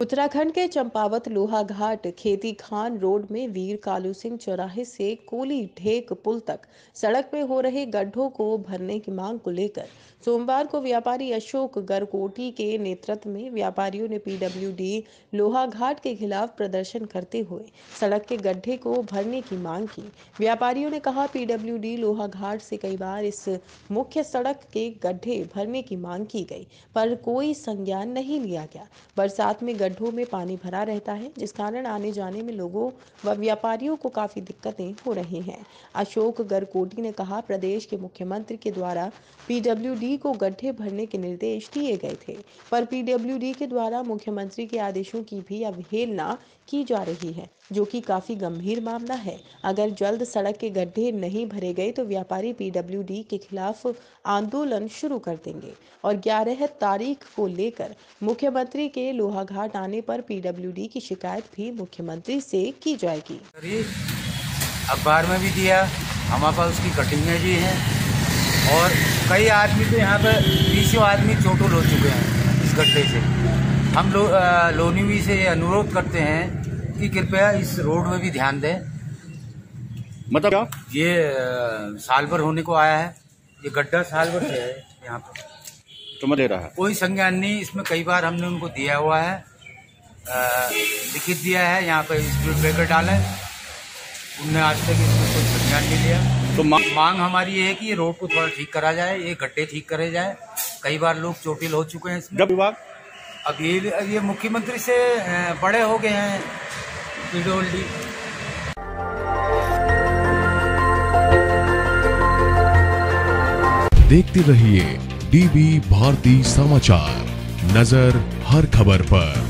उत्तराखंड के चंपावत लोहा घाट, खेती खान रोड में वीर कालू सिंह चौराहे से कोली ढेक पुल तक। सड़क में हो रहे गड्ढों को भरने की मांग को लेकर। सोमवार को व्यापारी अशोक गरकोटी के नेतृत्व में व्यापारियों ने पीडब्ल्यूडी लोहा घाट के खिलाफ प्रदर्शन करते हुए सड़क के गड्ढे को भरने की मांग की। व्यापारियों ने कहा, पीडब्ल्यूडी लोहा घाट से कई बार इस मुख्य सड़क के गड्ढे भरने की मांग की गई, पर कोई संज्ञान नहीं लिया गया। बरसात में गड्ढों में पानी भरा रहता है, जिस कारण आने जाने में लोगों व व्यापारियों को काफ़ी दिक्कतें हो रही हैं। अशोक गरकोटी ने कहा, प्रदेश के मुख्यमंत्री के द्वारा पीडब्ल्यूडी को गड्ढे भरने के निर्देश दिए गए थे, पर पीडब्ल्यूडी के द्वारा मुख्यमंत्री के आदेशों की भी अवहेलना की जा रही है, जो कि काफ़ी गंभीर मामला है। अगर जल्द सड़क के गड्ढे नहीं भरे गए तो व्यापारी पीडब्ल्यूडी के खिलाफ आंदोलन शुरू कर देंगे। और 11 तारीख को लेकर मुख्यमंत्री के लोहाघाट आने पर पीडब्ल्यूडी की शिकायत भी मुख्यमंत्री से की जाएगी। अखबार में भी दिया हमारे पास उसकी कटिंगें भी हैं और कई आदमी तो यहाँ पे बीसों आदमी चोटुल हो चुके हैं इस गड्ढे से। हम लो, लोनीवी से अनुरोध करते हैं कि कृपया इस रोड में भी ध्यान दें। मतलब क्या? ये साल भर होने को आया है। ये गड्ढा साल भर से है यहाँ पर। तो मैं दे रहा है। कोई संज्ञान नहीं इसमें कई बार हमने उनको दिया हुआ है। लिखित दिया है यहाँ पे स्पीड ब्रेकर डाले उनने आज तक इसमें कोई संज्ञान नहीं लिया तो मांग मांग हमारी ये है कि ये रोड को थोड़ा ठीक करा जाए ये गड्ढे ठीक करे जाए। कई बार लोग चोटिल हो चुके हैं इसमें। जब विभाग अब ये ये मुख्यमंत्री से बड़े हो गए हैं। पीडब्ल्यूडी देखते रहिए डीबी भारती समाचार। नज़र हर खबर पर।